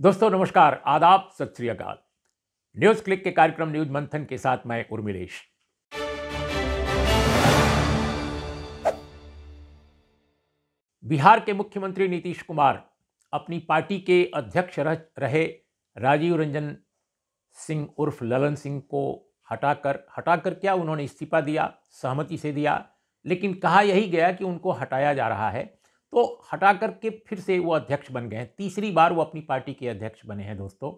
दोस्तों नमस्कार। आदाब सत श्री अकाल। न्यूज़ क्लिक के कार्यक्रम न्यूज़ मंथन के साथ मैं उर्मिलेश। बिहार के मुख्यमंत्री नीतीश कुमार अपनी पार्टी के अध्यक्ष रह, राजीव रंजन सिंह उर्फ़ ललन सिंह को हटाकर हटाकर क्या उन्होंने इस्तीफा दिया सहमति से दिया? लेकिन कहा यही गया कि उनको हटाया जा रहा है। तो हटा करके फिर से वो अध्यक्ष बन गए हैं। तीसरी बार वो अपनी पार्टी के अध्यक्ष बने हैं दोस्तों।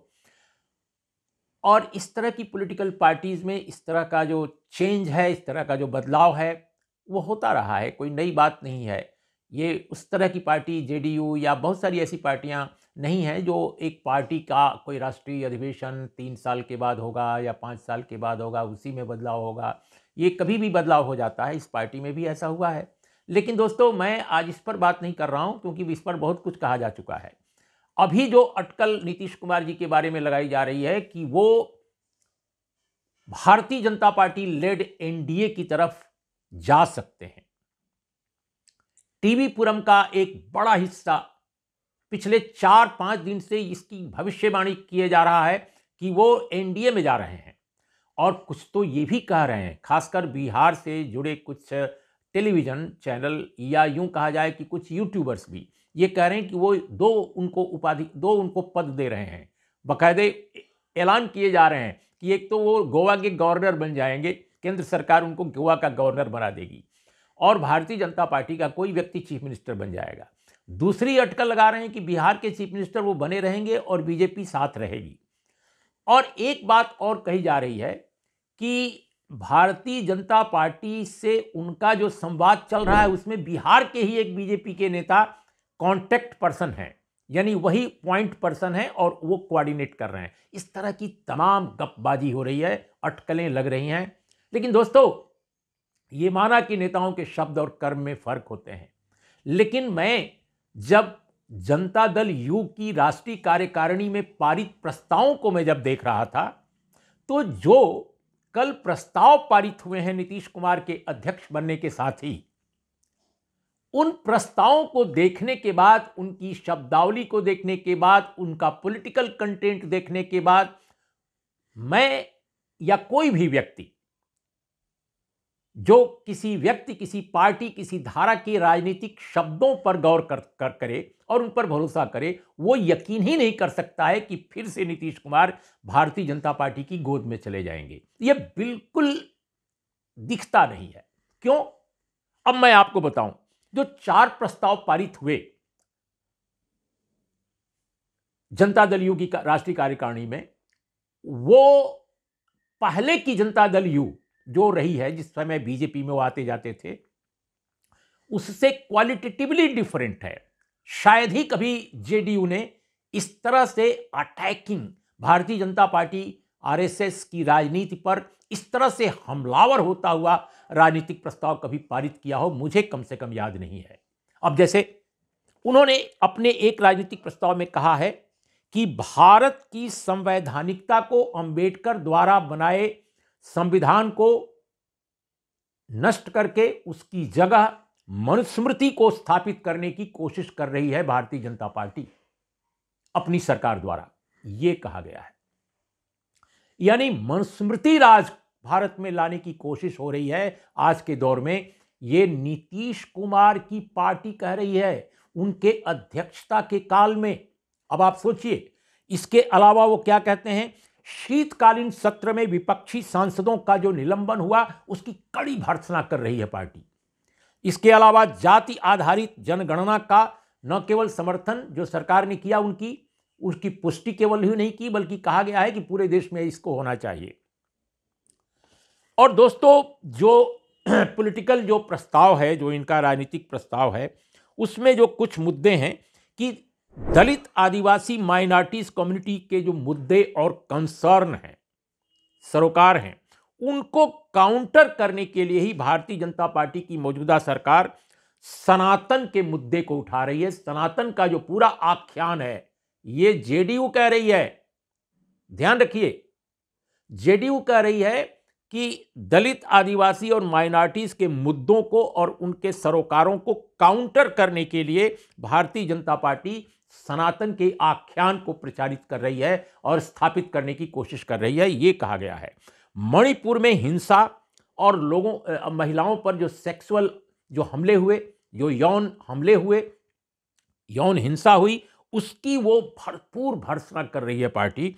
और इस तरह की पॉलिटिकल पार्टीज़ में इस तरह का जो चेंज है, इस तरह का जो बदलाव है, वो होता रहा है, कोई नई बात नहीं है। ये उस तरह की पार्टी, जेडीयू या बहुत सारी ऐसी पार्टियाँ नहीं हैं जो एक पार्टी का कोई राष्ट्रीय अधिवेशन तीन साल के बाद होगा या पाँच साल के बाद होगा, उसी में बदलाव होगा। ये कभी भी बदलाव हो जाता है, इस पार्टी में भी ऐसा हुआ है। लेकिन दोस्तों, मैं आज इस पर बात नहीं कर रहा हूँ, क्योंकि इस पर बहुत कुछ कहा जा चुका है। अभी जो अटकल नीतीश कुमार जी के बारे में लगाई जा रही है कि वो Bharatiya Janata party lead NDA की तरफ़ जा सकते हैं। टीवी पुरम का एक बड़ा हिस्सा पिछले चार पाँच दिन से इसकी भविष्यवाणी किए जा रहा है कि वो एनडीए में जा रहे हैं। और कुछ तो ये भी कह रहे हैं, खासकर बिहार से जुड़े कुछ टेलीविज़न चैनल या यूँ कहा जाए कि कुछ यूट्यूबर्स भी ये कह रहे हैं कि वो दो उनको उपाधि, दो उनको पद दे रहे हैं। बाकायदे ऐलान किए जा रहे हैं कि एक तो वो गोवा के गवर्नर बन जाएँगे, केंद्र सरकार उनको गोवा का गवर्नर बना देगी और भारतीय जनता पार्टी का कोई व्यक्ति चीफ मिनिस्टर बन जाएगा। दूसरी अटकल लगा रहे हैं कि बिहार के चीफ मिनिस्टर वो बने रहेंगे और बीजेपी साथ रहेगी। और एक बात और कही जा रही है कि भारतीय जनता पार्टी से उनका जो संवाद चल रहा है, उसमें बिहार के ही एक बीजेपी के नेता कांटेक्ट पर्सन हैं, यानी वही पॉइंट पर्सन है और वो कोऑर्डिनेट कर रहे हैं। इस तरह की तमाम गपबाजी हो रही है, अटकलें लग रही हैं। लेकिन दोस्तों, ये माना कि नेताओं के शब्द और कर्म में फ़र्क होते हैं। लेकिन मैं जब जनता दल यू की राष्ट्रीय कार्यकारिणी में पारित प्रस्तावों को मैं जब देख रहा था तो जो कल प्रस्ताव पारित हुए हैं नीतीश कुमार के अध्यक्ष बनने के साथ ही। उन प्रस्तावों को देखने के बाद, उनकी शब्दावली को देखने के बाद, उनका पॉलिटिकल कंटेंट देखने के बाद, मैं या कोई भी व्यक्ति जो किसी व्यक्ति किसी पार्टी किसी धारा के राजनीतिक शब्दों पर गौर कर, कर करे और उन पर भरोसा करे वो यकीन ही नहीं कर सकता है कि फिर से नीतीश कुमार भारतीय जनता पार्टी की गोद में चले जाएँगे। ये बिल्कुल दिखता नहीं है। क्यों? अब मैं आपको बताऊँ जो चार प्रस्ताव पारित हुए जनता दल यू की राष्ट्रीय कार्यकारिणी में वो पहले की जनता दल यू जो रही है, जिस समय बीजेपी में वो आते जाते थे, उससे क्वालिटेटिवली डिफरेंट है। शायद ही कभी जेडीयू ने इस तरह से attacking Bharatiya Janata party RSS की राजनीति पर इस तरह से हमलावर होता हुआ राजनीतिक प्रस्ताव कभी पारित किया हो, मुझे कम से कम याद नहीं है। अब जैसे उन्होंने अपने एक राजनीतिक प्रस्ताव में कहा है कि भारत की संवैधानिकता को अंबेडकर द्वारा बनाए संविधान को नष्ट करके उसकी जगह मनुस्मृति को स्थापित करने की कोशिश कर रही है भारतीय जनता पार्टी, अपनी सरकार द्वारा। यह कहा गया है। यानी मनुस्मृति राज भारत में लाने की कोशिश हो रही है। आज के दौर में यह नीतीश कुमार की पार्टी कह रही है। उनके अध्यक्षता के काल में, अब आप सोचिए, इसके अलावा वो क्या कहते हैं? शीतकालीन सत्र में विपक्षी सांसदों का जो निलंबन हुआ, उसकी कड़ी भर्त्सना कर रही है पार्टी। इसके अलावा जाति आधारित जनगणना का न केवल समर्थन जो सरकार ने किया उनकी, उसकी पुष्टि केवल ही नहीं की, बल्कि कहा गया है कि पूरे देश में इसको होना चाहिए। और दोस्तों, जो पॉलिटिकल जो प्रस्ताव है, जो इनका राजनीतिक प्रस्ताव है, उसमें जो कुछ मुद्दे हैं कि दलित आदिवासी माइनॉरिटीज कम्युनिटी के जो मुद्दे और कंसर्न हैं, सरोकार हैं, उनको काउंटर करने के लिए ही भारतीय जनता पार्टी की मौजूदा सरकार सनातन के मुद्दे को उठा रही है। सनातन का जो पूरा आख्यान है, ये जेडीयू कह रही है। ध्यान रखिए, जेडीयू कह रही है कि दलित आदिवासी और माइनॉरिटीज के मुद्दों को और उनके सरोकारों को काउंटर करने के लिए भारतीय जनता पार्टी सनातन के आख्यान को प्रचारित कर रही है और स्थापित करने की कोशिश कर रही है, ये कहा गया है। मणिपुर में हिंसा और लोगों महिलाओं पर जो सेक्सुअल जो हमले हुए, जो यौन हमले हुए, यौन हिंसा हुई, उसकी वो भरपूर भर्सना कर रही है पार्टी।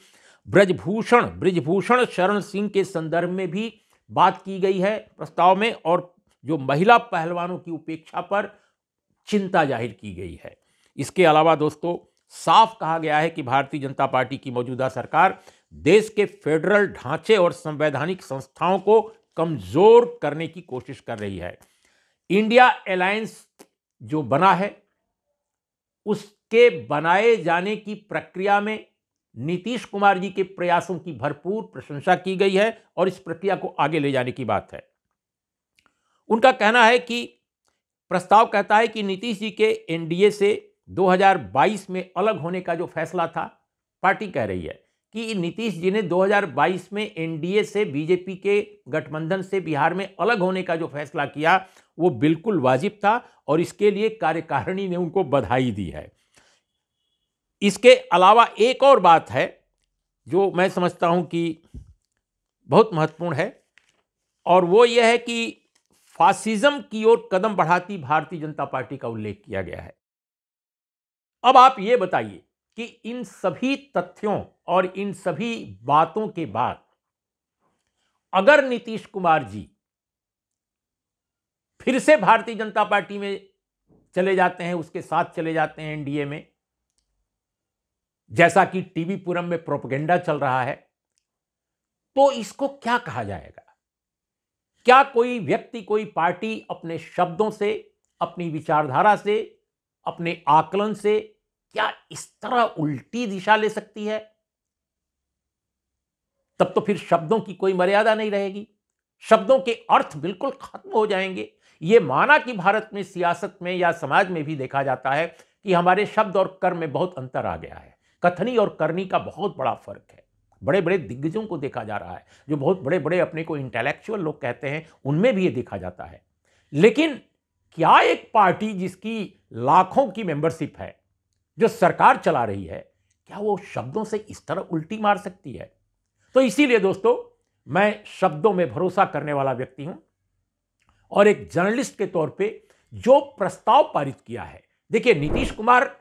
ब्रजभूषण ब्रजभूषण शरण सिंह के संदर्भ में भी बात की गई है प्रस्ताव में और जो महिला पहलवानों की उपेक्षा पर चिंता ज़ाहिर की गई है। इसके अलावा दोस्तों, साफ़ कहा गया है कि भारतीय जनता पार्टी की मौजूदा सरकार देश के फेडरल ढांचे और संवैधानिक संस्थाओं को कमज़ोर करने की कोशिश कर रही है। इंडिया अलायंस जो बना है, उसके बनाए जाने की प्रक्रिया में नीतीश कुमार जी के प्रयासों की भरपूर प्रशंसा की गई है और इस प्रक्रिया को आगे ले जाने की बात है। उनका कहना है कि, प्रस्ताव कहता है कि नीतीश जी के एनडीए से 2022 में अलग होने का जो फैसला था, पार्टी कह रही है कि नीतीश जी ने 2022 में एनडीए से बीजेपी के गठबंधन से बिहार में अलग होने का जो फैसला किया, वो बिल्कुल वाजिब था और इसके लिए कार्यकारिणी ने उनको बधाई दी है। इसके अलावा एक और बात है, जो मैं समझता हूँ कि बहुत महत्वपूर्ण है, और वो यह है कि फासिज्म की ओर कदम बढ़ाती भारतीय जनता पार्टी का उल्लेख किया गया है। अब आप ये बताइए कि इन सभी तथ्यों और इन सभी बातों के बाद अगर नीतीश कुमार जी फिर से भारतीय जनता पार्टी में चले जाते हैं, उसके साथ चले जाते हैं एनडीए में, जैसा कि टीवी पुरम में प्रोपगेंडा चल रहा है तो इसको क्या कहा जाएगा? क्या कोई व्यक्ति, कोई पार्टी अपने शब्दों से, अपनी विचारधारा से अपने आकलन से क्या इस तरह उल्टी दिशा ले सकती है? तब तो फिर शब्दों की कोई मर्यादा नहीं रहेगी। शब्दों के अर्थ बिल्कुल खत्म हो जाएँगे। यह माना कि भारत में, सियासत में या समाज में भी देखा जाता है कि हमारे शब्द और कर्म में बहुत अंतर आ गया है। कथनी और करनी का बहुत बड़ा फ़र्क है। बड़े बड़े दिग्गजों को देखा जा रहा है, जो बहुत बड़े बड़े अपने को इंटेलेक्चुअल लोग कहते हैं, उनमें भी ये देखा जाता है। लेकिन क्या एक पार्टी जिसकी लाखों की मेंबरशिप है, जो सरकार चला रही है, क्या वो शब्दों से इस तरह उल्टी मार सकती है? तो इसीलिए दोस्तों, मैं शब्दों में भरोसा करने वाला व्यक्ति हूँ और एक जर्नलिस्ट के तौर पे जो प्रस्ताव पारित किया है। देखिए, नीतीश कुमार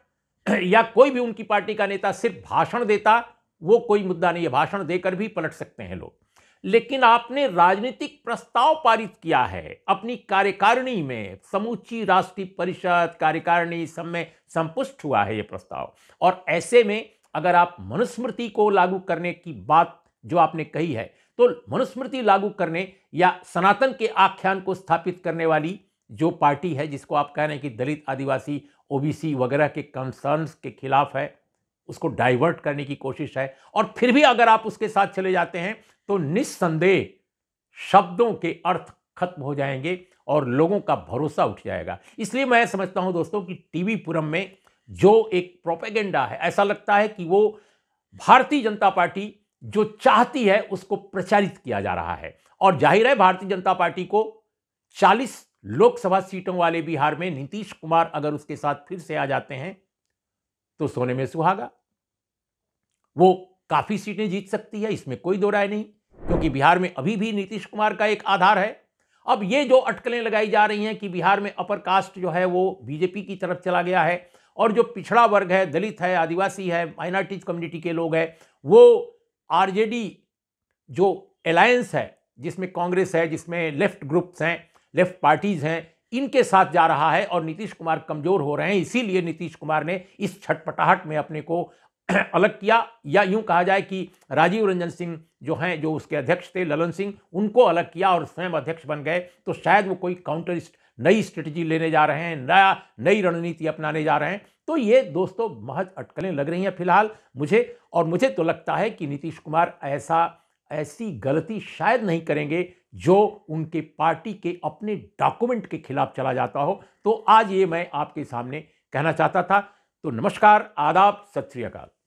या कोई भी उनकी पार्टी का नेता सिर्फ़ भाषण देता, वो कोई मुद्दा नहीं है, भाषण देकर भी पलट सकते हैं लोग। लेकिन आपने राजनीतिक प्रस्ताव पारित किया है। अपनी कार्यकारिणी में समूची राष्ट्रीय परिषद कार्यकारिणी सब में संपुष्ट हुआ है यह प्रस्ताव। और ऐसे में अगर आप मनुस्मृति को लागू करने की बात जो आपने कही है तो मनुस्मृति लागू करने या सनातन के आख्यान को स्थापित करने वाली जो पार्टी है, जिसको आप कह रहे हैं कि दलित, आदिवासी, ओबीसी वगैरह के कंसर्न्स के खिलाफ है, उसको डाइवर्ट करने की कोशिश है। और फिर भी अगर आप उसके साथ चले जाते हैं तो निस्संदेह शब्दों के अर्थ खत्म हो जाएँगे और लोगों का भरोसा उठ जाएगा। इसलिए मैं समझता हूँ दोस्तों कि टीवी पुरम में जो एक प्रोपेगेंडा है, ऐसा लगता है कि वो भारतीय जनता पार्टी जो चाहती है उसको प्रचारित किया जा रहा है। और ज़ाहिर है भारतीय जनता पार्टी को 40 लोकसभा सीटों वाले बिहार में नीतीश कुमार अगर उसके साथ फिर से आ जाते हैं तो सोने में सुहागा। वो काफ़ी सीटें जीत सकती है, इसमें कोई दो राय नहीं। क्योंकि बिहार में अभी भी नीतीश कुमार का एक आधार है। अब ये जो अटकलें लगाई जा रही हैं कि बिहार में अपर कास्ट जो है वो बीजेपी की तरफ़ चला गया है और जो पिछड़ा वर्ग है, दलित है, आदिवासी है माइनॉरिटीज कम्युनिटी के लोग हैं, वो आरजेडी जो अलायंस है, जिसमें कांग्रेस है, जिसमें लेफ़्ट ग्रुप्स हैं, लेफ़्ट पार्टीज़ हैं, इनके साथ जा रहा है और नीतीश कुमार कमज़ोर हो रहे हैं। इसीलिए नीतीश कुमार ने इस छटपटाहट में अपने को अलग किया, या यूँ कहा जाए कि राजीव रंजन सिंह जो हैं, जो उसके अध्यक्ष थे, ललन सिंह, उनको अलग किया और स्वयं अध्यक्ष बन गए। तो शायद वो कोई काउंटर नई स्ट्रेटजी लेने जा रहे हैं, नया, नई रणनीति अपनाने जा रहे हैं। तो ये दोस्तों महज अटकलें लग रही हैं फ़िलहाल मुझे, और मुझे तो लगता है कि नीतीश कुमार ऐसा, ऐसी गलती शायद नहीं करेंगे जो उनके पार्टी के अपने डॉक्यूमेंट के खिलाफ चला जाता हो। तो आज ये मैं आपके सामने कहना चाहता था। तो नमस्कार, आदाब, सत श्री अकाल।